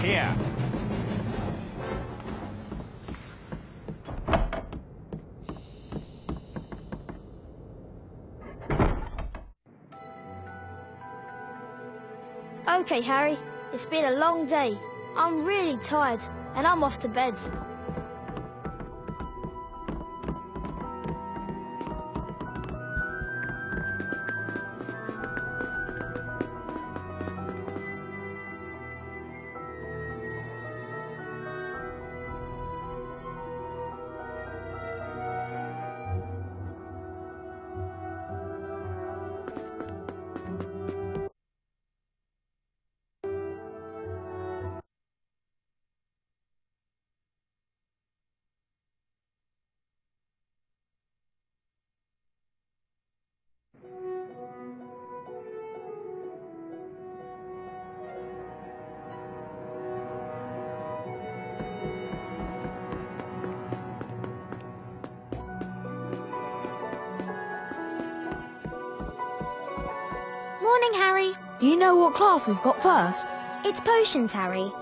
Here. Okay, Harry. It's been a long day. I'm really tired, and I'm off to bed. Morning, Harry. Do you know what class we've got first? It's potions, Harry.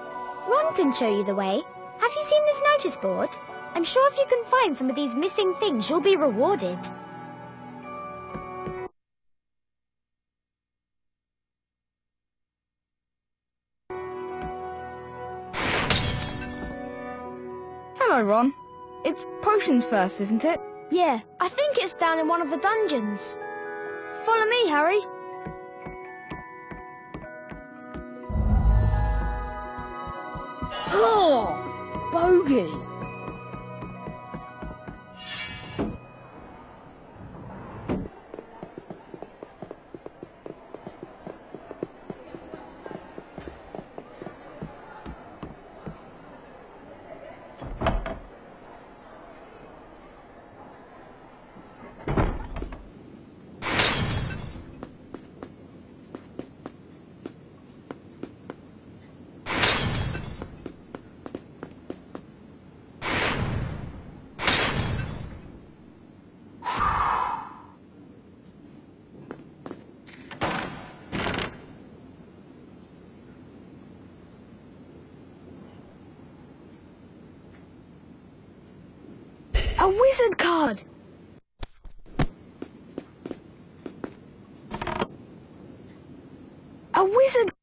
Ron can show you the way. Have you seen this notice board? I'm sure if you can find some of these missing things, you'll be rewarded. Hello, Ron. It's potions first, isn't it? Yeah, I think it's down in one of the dungeons. Follow me, Harry. Oh, bogey. A wizard card! A wizard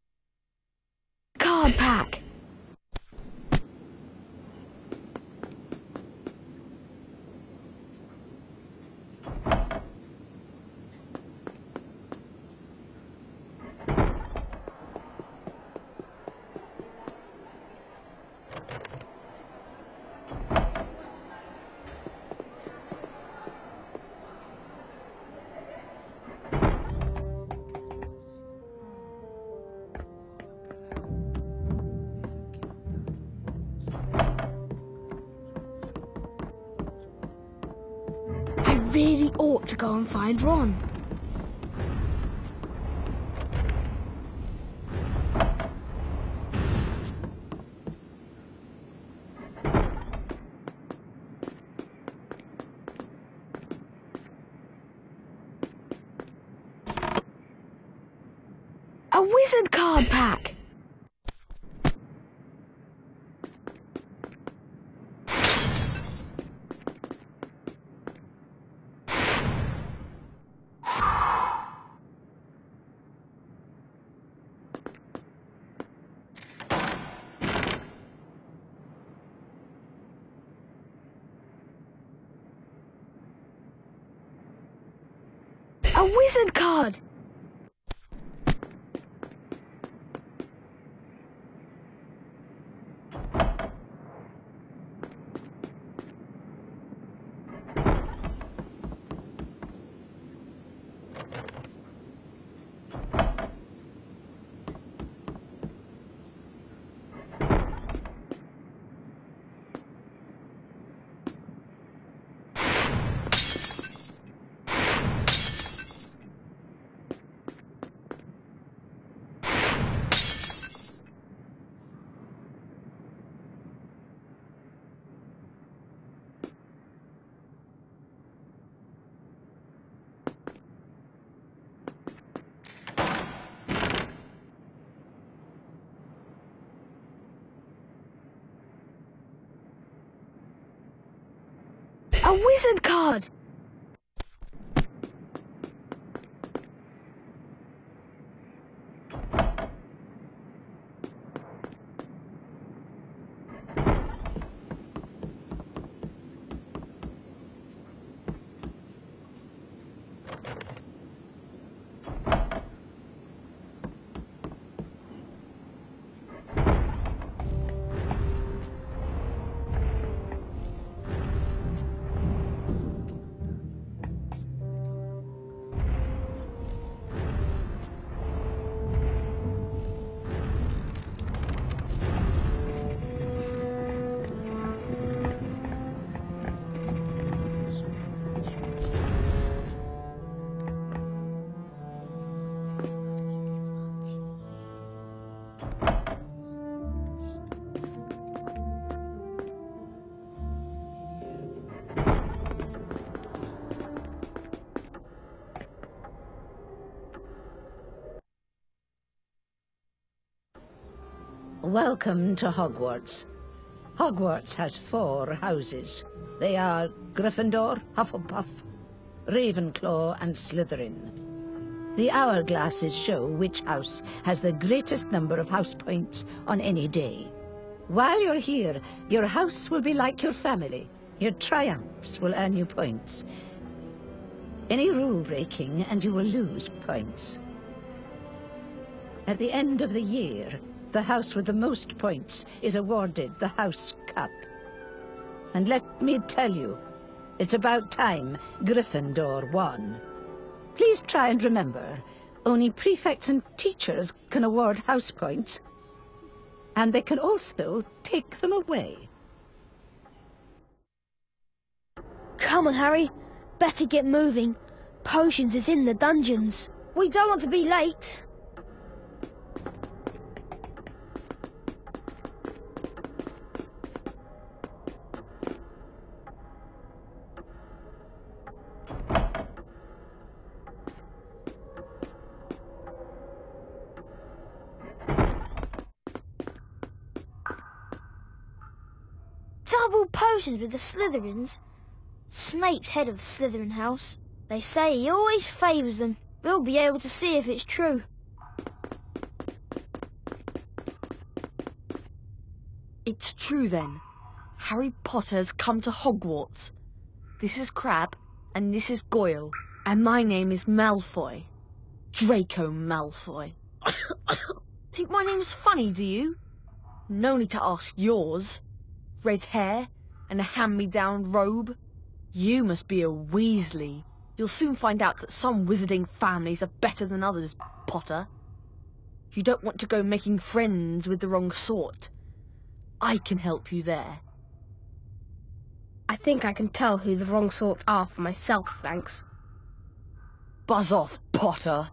ought to go and find Ron. A wizard card pack! A wizard card! Wizard card! Welcome to Hogwarts. Hogwarts has four houses. They are Gryffindor, Hufflepuff, Ravenclaw and Slytherin. The hourglasses show which house has the greatest number of house points on any day. While you're here, your house will be like your family. Your triumphs will earn you points. Any rule breaking and you will lose points. At the end of the year, the house with the most points is awarded the House Cup. And let me tell you, it's about time Gryffindor won. Please try and remember, only prefects and teachers can award house points. And they can also take them away. Come on, Harry. Better get moving. Potions is in the dungeons. We don't want to be late. Double potions with the Slytherins. Snape's head of the Slytherin house. They say he always favours them. We'll be able to see if it's true. It's true then. Harry Potter's come to Hogwarts. This is Crabbe, and this is Goyle, and my name is Malfoy. Draco Malfoy. Think my name's funny, do you? No need to ask yours. Red hair, and a hand-me-down robe. You must be a Weasley. You'll soon find out that some wizarding families are better than others, Potter. You don't want to go making friends with the wrong sort. I can help you there. I think I can tell who the wrong sort are for myself, thanks. Buzz off, Potter.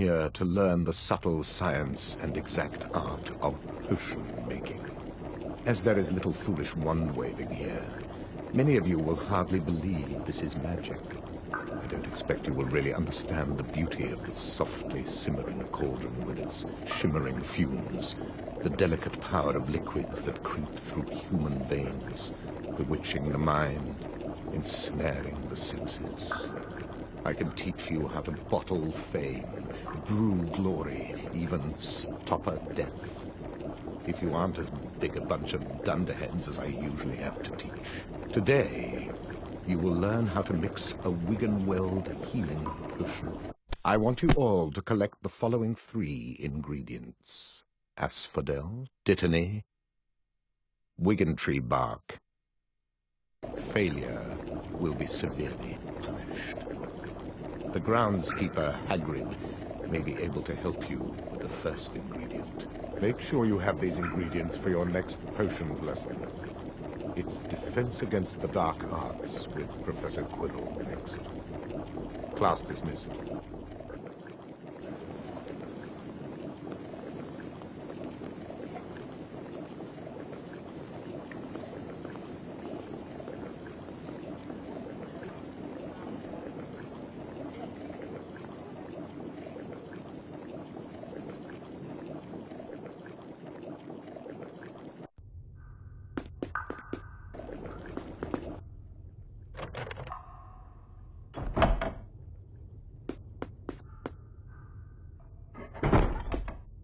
Here to learn the subtle science and exact art of potion making. As there is little foolish wand-waving here, many of you will hardly believe this is magic. I don't expect you will really understand the beauty of this softly simmering cauldron with its shimmering fumes, the delicate power of liquids that creep through human veins, bewitching the mind, ensnaring the senses. I can teach you how to bottle fame, brew glory, even stopper death. If you aren't as big a bunch of dunderheads as I usually have to teach. Today, you will learn how to mix a Wiggenweld healing potion. I want you all to collect the following three ingredients. Asphodel, dittany, Wiggentree bark. Failure will be severely punished. The groundskeeper, Hagrid, may be able to help you with the first ingredient. Make sure you have these ingredients for your next potions lesson. It's Defense Against the Dark Arts with Professor Quirrell next. Class dismissed.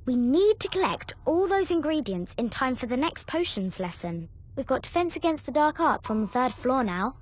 We need to collect all those ingredients in time for the next potions lesson. We've got Defense Against the Dark Arts on the third floor now.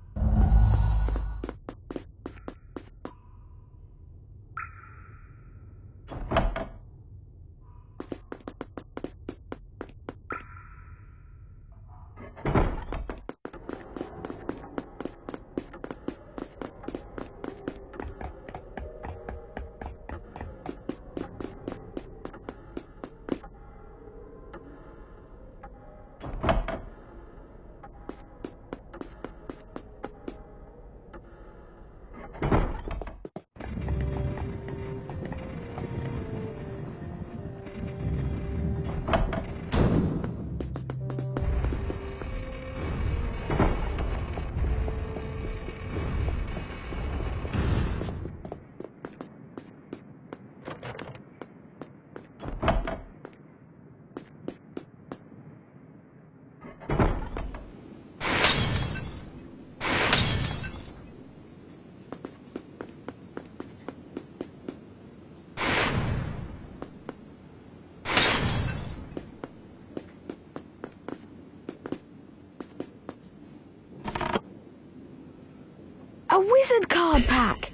A wizard card pack!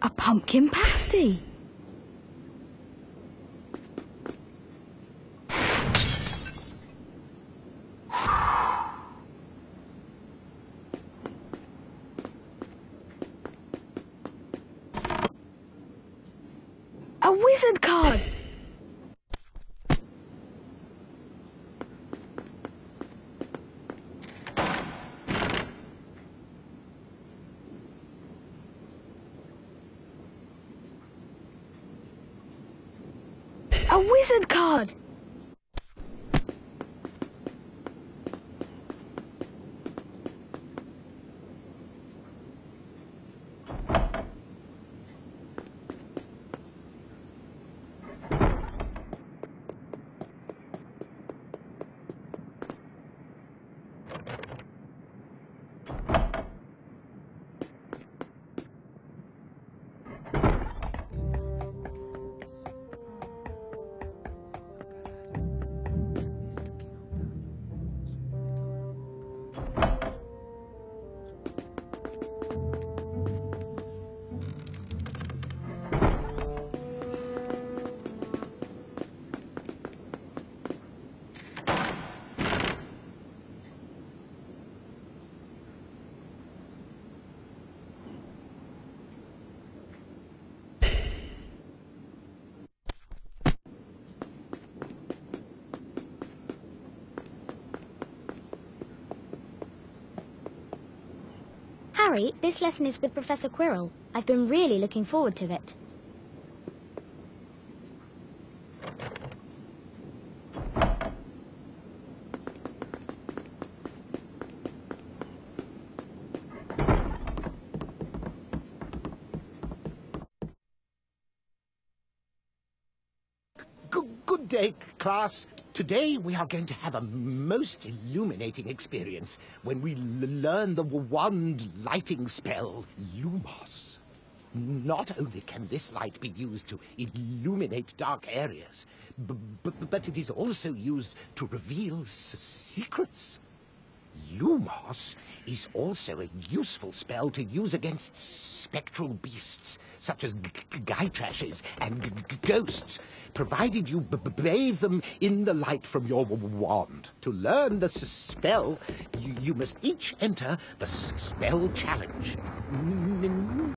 A pumpkin pasty! A wizard card! A wizard card! Harry, this lesson is with Professor Quirrell. I've been really looking forward to it. Good, good day, class. Today we are going to have a most illuminating experience when we learn the wand lighting spell, Lumos. Not only can this light be used to illuminate dark areas, but it is also used to reveal secrets. Lumos is also a useful spell to use against spectral beasts, such as g- g- Gytrashes and ghosts, provided you bathe them in the light from your wand. To learn the spell, you, you must each enter the spell challenge.